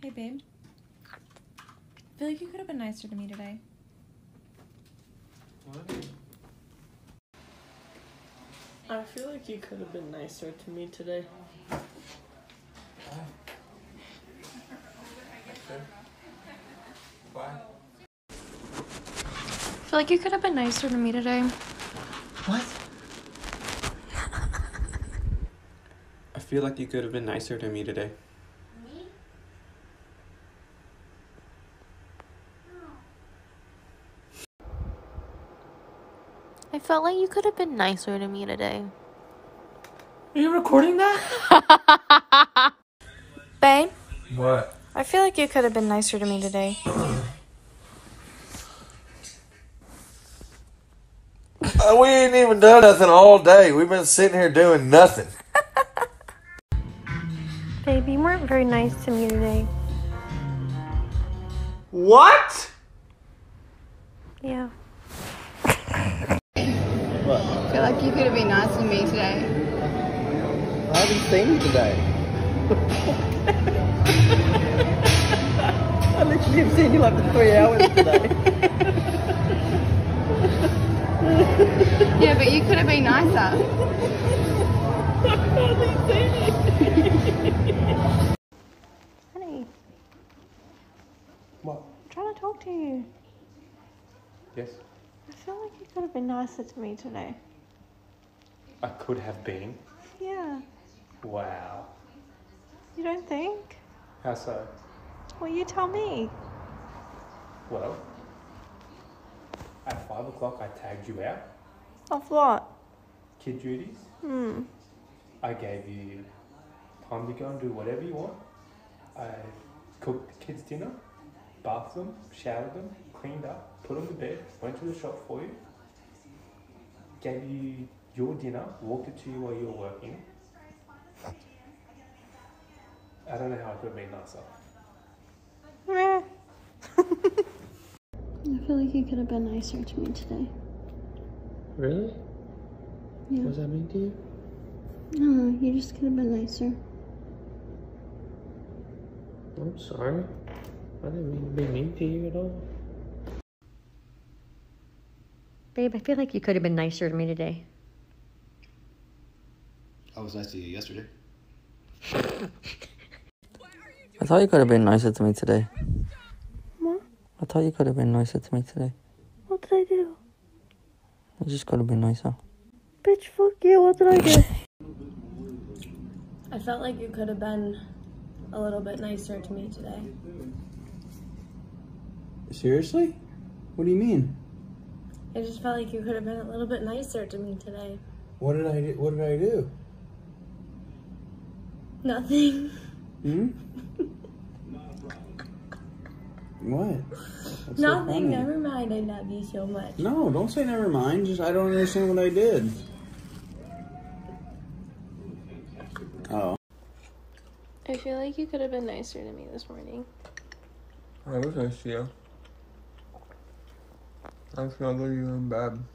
Hey, babe. I feel like you could have been nicer to me today. What? I feel like you could have been nicer to me today. Why? I feel like you could have been nicer to me today. What? I feel like you could have been nicer to me today. I felt like you could have been nicer to me today. Are you recording that? Babe, What? I feel like you could have been nicer to me today. Uh, we ain't even done nothing all day. We've been sitting here doing nothing. Babe, you weren't very nice to me today. What? Yeah. I feel like you could have been nice to me today. I haven't seen you today. I literally have seen you like for three hours today. Yeah, but you could have been nicer. Honey, What? I'm trying to talk to you. Yes. I feel like you could have been nicer to me today. I could have been. Yeah. Wow. You don't think? How so? Well, you tell me. Well, at five o'clock I tagged you out. Of what? Kid duties. Hmm. I gave you time to go and do whatever you want. I cooked the kids dinner, bathed them, showered them, cleaned up, put on the bed, went to the shop for you, gave you your dinner, walked it to you while you were working. I don't know how I could have been nicer. Meh. I feel like you could have been nicer to me today. Really? Yeah. What does that mean to you? No, you just could have been nicer. I'm sorry. I didn't mean to be mean to you at all. Babe, I feel like you could have been nicer to me today. I was nice to you yesterday. I thought you could have been nicer to me today. What? I thought you could have been nicer to me today. What did I do? You just could have been nicer. Bitch, fuck you. What did I do? I felt like you could have been a little bit nicer to me today. Seriously? What do you mean? I just felt like you could have been a little bit nicer to me today. What did I do? What did I do? Nothing. Hmm? what? What's so Nothing. funny? Never mind. I love you so much. No, don't say never mind. Just I don't understand what I did. Oh. I feel like you could have been nicer to me this morning. I was nice to you. I feel like you in bed.